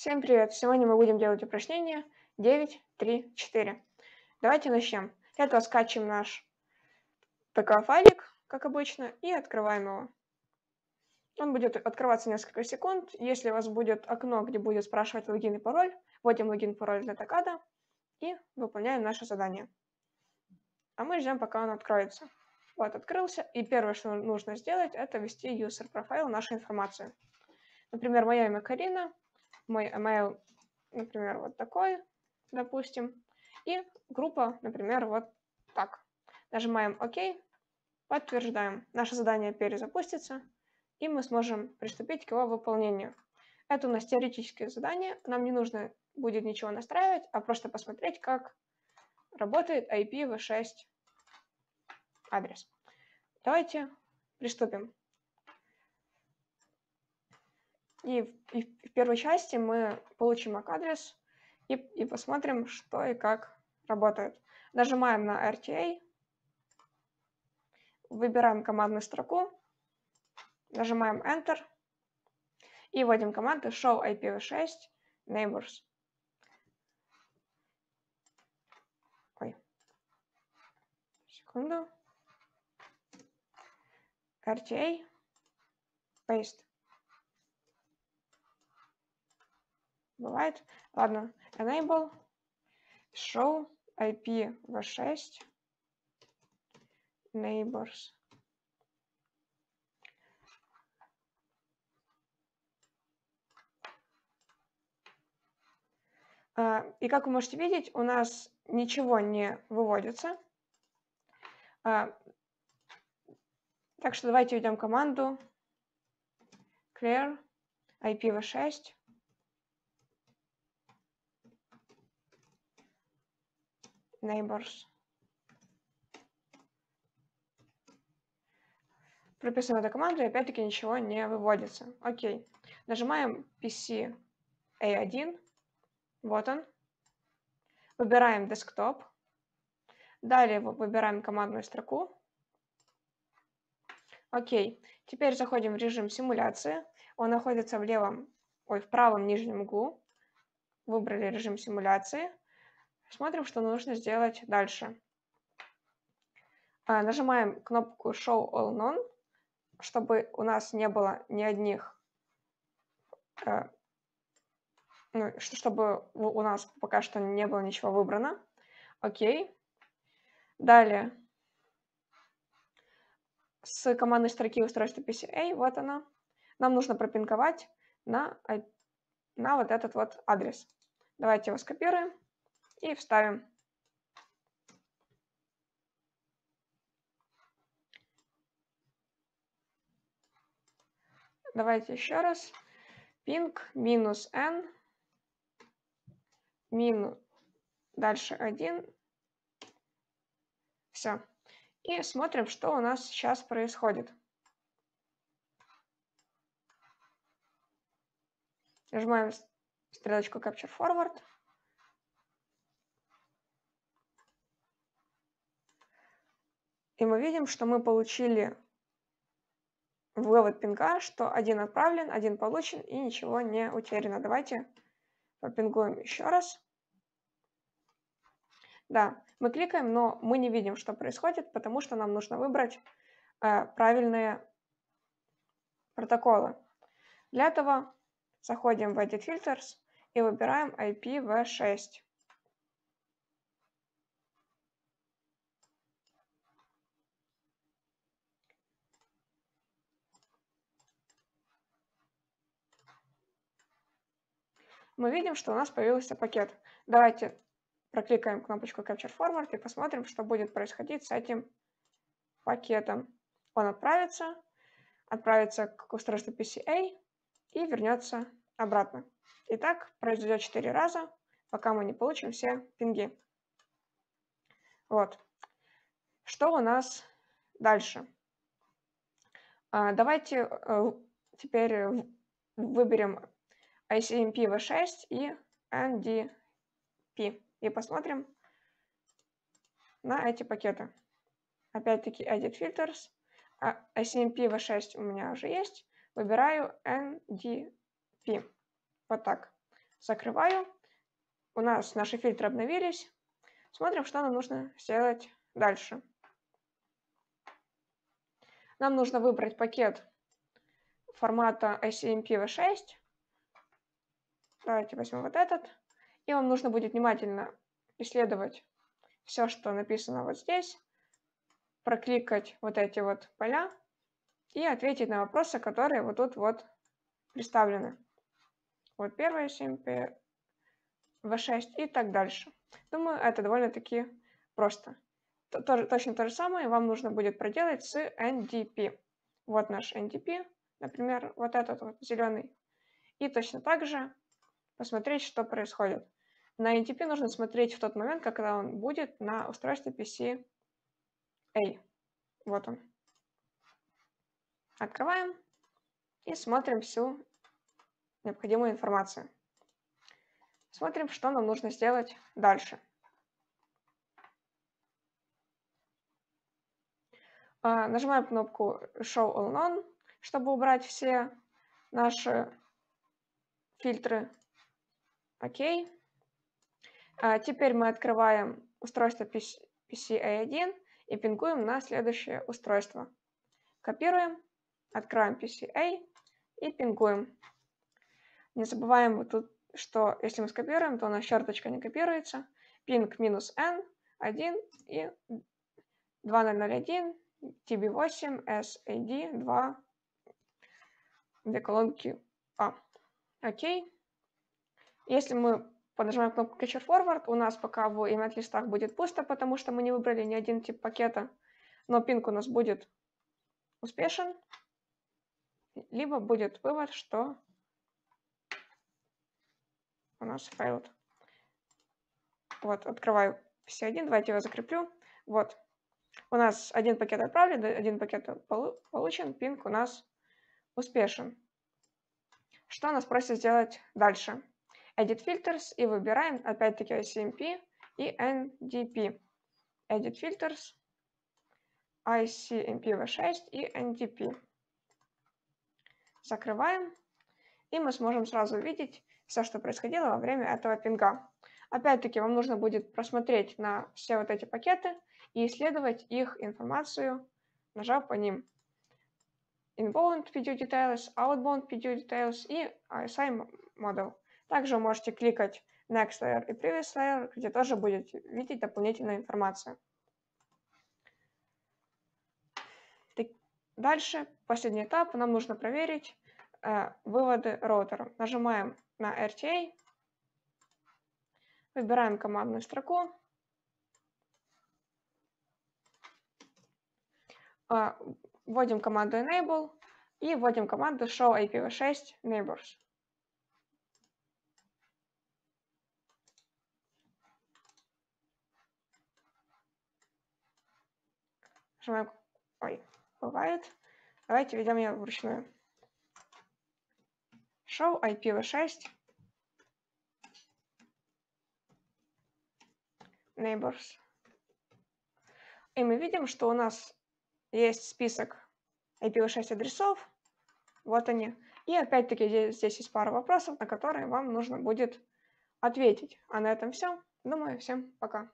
Всем привет! Сегодня мы будем делать упражнение 9, 3, 4. Давайте начнем. Для этого скачиваем наш PK-файлик, как обычно, и открываем его. Он будет открываться несколько секунд. Если у вас будет окно, где будет спрашивать логин и пароль, вводим логин и пароль для токада и выполняем наше задание. А мы ждем, пока он откроется. Вот, открылся. И первое, что нужно сделать, это ввести user profile, нашу информацию. Например, мое имя Карина, мой email, например, вот такой, допустим, и группа, например, вот так. Нажимаем ОК, подтверждаем. Наше задание перезапустится, и мы сможем приступить к его выполнению. Это у нас теоретическое задание, нам не нужно будет ничего настраивать, а просто посмотреть, как работает IPv6 адрес. Давайте приступим. И, и в первой части мы получим MAC-адрес и, и посмотрим, что и как работает. Нажимаем на RTA, выбираем командную строку, нажимаем Enter и вводим команду show IPv6 neighbors. Ой. Секунду. RTA, paste. Бывает. Ладно, enable show IPv6 neighbors. А, и как вы можете видеть, у нас ничего не выводится. А, так что давайте введем команду clear IPv6 neighbors. Прописываем эту команду, и опять-таки ничего не выводится. Окей. Нажимаем PC A1. Вот он. Выбираем Desktop. Далее выбираем командную строку. Окей. Теперь заходим в режим симуляции. Он находится в левом, ой, в правом нижнем углу. Выбрали режим симуляции. Смотрим, что нужно сделать дальше. А, нажимаем кнопку Show All None, чтобы у нас не было ни одних, а, ну, чтобы у нас пока что не было ничего выбрано. Окей. Далее. С командной строки устройства PCA, вот она, нам нужно пропинковать на, на вот этот вот адрес. Давайте его скопируем и вставим. Давайте еще раз. Ping минус n минус дальше 1. Все. И смотрим, что у нас сейчас происходит. Нажимаем стрелочку Capture Forward. И мы видим, что мы получили вывод пинга, что один отправлен, один получен и ничего не утеряно. Давайте попингуем еще раз. Да, мы кликаем, но мы не видим, что происходит, потому что нам нужно выбрать э, правильные протоколы. Для этого заходим в Edit Filters и выбираем IPv6. Мы видим, что у нас появился пакет. Давайте прокликаем кнопочку Capture Forward и посмотрим, что будет происходить с этим пакетом. Он отправится, отправится к устройству PCA и вернется обратно. И так произойдет 4 раза, пока мы не получим все пинги. Вот. Что у нас дальше? А, давайте э, теперь выберем ICMP-V6 и NDP. И посмотрим на эти пакеты. Опять-таки Edit Filters. ICMP-V6 у меня уже есть. Выбираю NDP. Вот так. Закрываю. У нас наши фильтры обновились. Смотрим, что нам нужно сделать дальше. Нам нужно выбрать пакет формата SCMP-V6. Давайте возьмем вот этот. И вам нужно будет внимательно исследовать все, что написано вот здесь, прокликать вот эти вот поля и ответить на вопросы, которые вот тут вот представлены. Вот первая SMP, V6 и так дальше. Думаю, это довольно-таки просто. Тоже, точно то же самое вам нужно будет проделать с NDP. Вот наш NDP, например, вот этот вот зеленый. И точно так же посмотреть, что происходит. На NDP нужно смотреть в тот момент, когда он будет на устройстве PC A. Вот он. Открываем и смотрим всю необходимую информацию. Смотрим, что нам нужно сделать дальше. А, нажимаем кнопку Show All None, чтобы убрать все наши фильтры. Окей. А теперь мы открываем устройство PCA1 и пингуем на следующее устройство. Копируем, открываем PCA и пингуем. Не забываем вот тут, что если мы скопируем, то у нас черточка не копируется. Пинг минус n, 1 и 2001 TB8 SAD 2 две колонки А. Окей. Если мы поднажимаем кнопку Catcher Forward, у нас пока в event листах будет пусто, потому что мы не выбрали ни один тип пакета, но пинг у нас будет успешен, либо будет вывод, что у нас failed. Вот, открываю PC1, давайте его закреплю. Вот, у нас один пакет отправлен, один пакет получен, пинг у нас успешен. Что нас просит сделать дальше? Edit Filters и выбираем опять-таки ICMP и NDP. Edit Filters, ICMP-V6 и NDP. Закрываем, и мы сможем сразу увидеть все, что происходило во время этого пинга. Опять-таки вам нужно будет просмотреть на все вот эти пакеты, и исследовать их информацию, нажав по ним. Inbound video details, outbound video details и RSI model. Также можете кликать Next Layer и Previous Layer, где тоже будете видеть дополнительную информацию. Дальше, последний этап, нам нужно проверить э, выводы роутера. Нажимаем на RTA, выбираем командную строку, А, вводим команду enable и вводим команду show IPv6 neighbors. Нажимаем, ой, бывает. Давайте введем ее вручную. Show IPv6 neighbors. И мы видим, что у нас есть список IPv6 адресов, вот они. И опять-таки здесь, здесь есть пара вопросов, на которые вам нужно будет ответить. А на этом все. Думаю, всем пока.